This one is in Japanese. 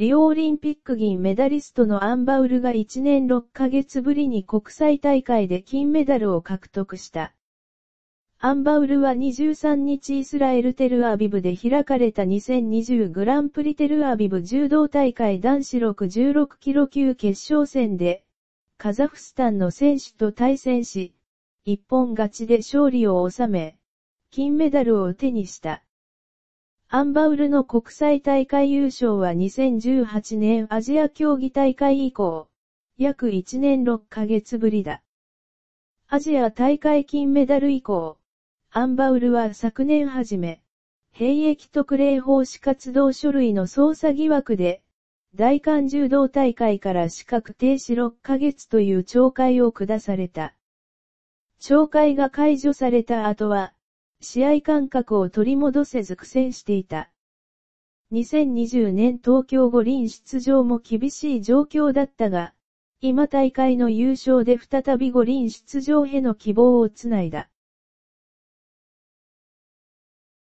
リオオリンピック銀メダリストのアンバウルが1年6ヶ月ぶりに国際大会で金メダルを獲得した。アンバウルは23日イスラエルテルアビブで開かれた2020グランプリテルアビブ柔道大会男子66キロ級決勝戦で、カザフスタンの選手と対戦し、一本勝ちで勝利を収め、金メダルを手にした。アンバウルの国際大会優勝は2018年アジア競技大会以降、約1年6ヶ月ぶりだ。アジア大会金メダル以降、アンバウルは昨年初め、兵役特例奉仕活動書類の捜査疑惑で、大韓柔道大会から資格停止6ヶ月という懲戒を下された。懲戒が解除された後は、試合感覚を取り戻せず苦戦していた。2020年東京五輪出場も厳しい状況だったが、今大会の優勝で再び五輪出場への希望をつないだ。